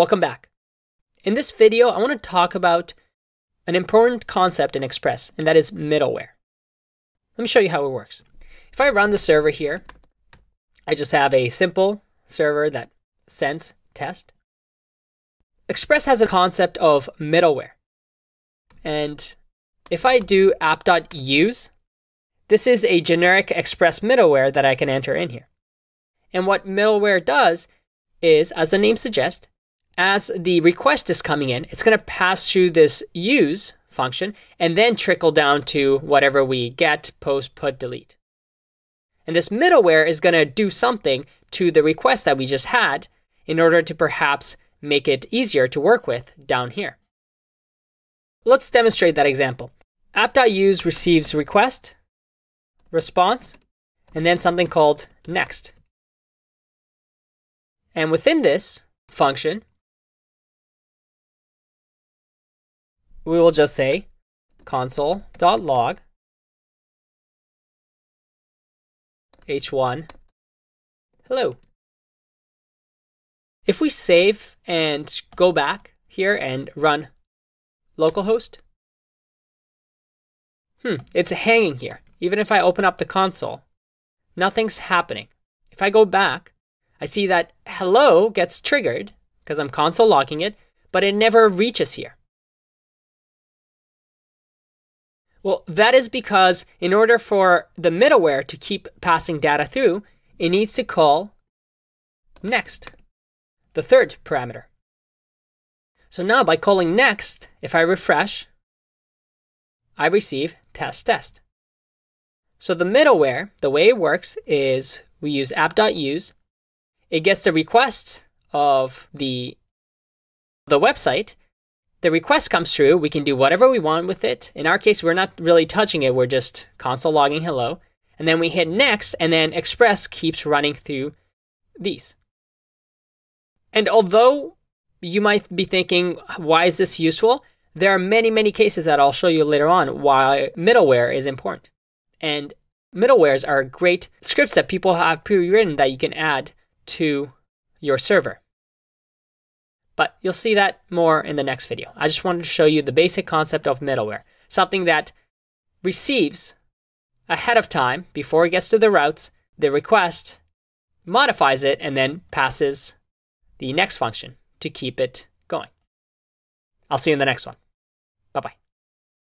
Welcome back. In this video, I want to talk about an important concept in Express, and that is middleware. Let me show you how it works. If I run the server here, I just have a simple server that sends test. Express has a concept of middleware. And if I do app.use, this is a generic Express middleware that I can enter in here. And what middleware does is, as the name suggests, as the request is coming in, it's going to pass through this use function and then trickle down to whatever we get, post, put, delete. And this middleware is going to do something to the request that we just had in order to perhaps make it easier to work with down here. Let's demonstrate that example. app.use receives request, response, and then something called next. And within this function, we will just say console.log h1 hello. If we save and go back here and run localhost, hmm, it's hanging here. Even if I open up the console, nothing's happening. If I go back, I see that hello gets triggered because I'm console logging it, but it never reaches here. Well, that is because in order for the middleware to keep passing data through, it needs to call next, the third parameter. So now by calling next, if I refresh, I receive test test. So the middleware, the way it works is we use app.use. It gets the requests of the, the website the request comes through, we can do whatever we want with it. In our case, we're not really touching it, we're just console logging hello. And then we hit next, and then Express keeps running through these. And although you might be thinking, why is this useful? There are many, many cases that I'll show you later on why middleware is important. And middlewares are great scripts that people have pre-written that you can add to your server. But you'll see that more in the next video. I just wanted to show you the basic concept of middleware, something that receives ahead of time before it gets to the routes the request, modifies it, and then passes the next function to keep it going. I'll see you in the next one. Bye bye.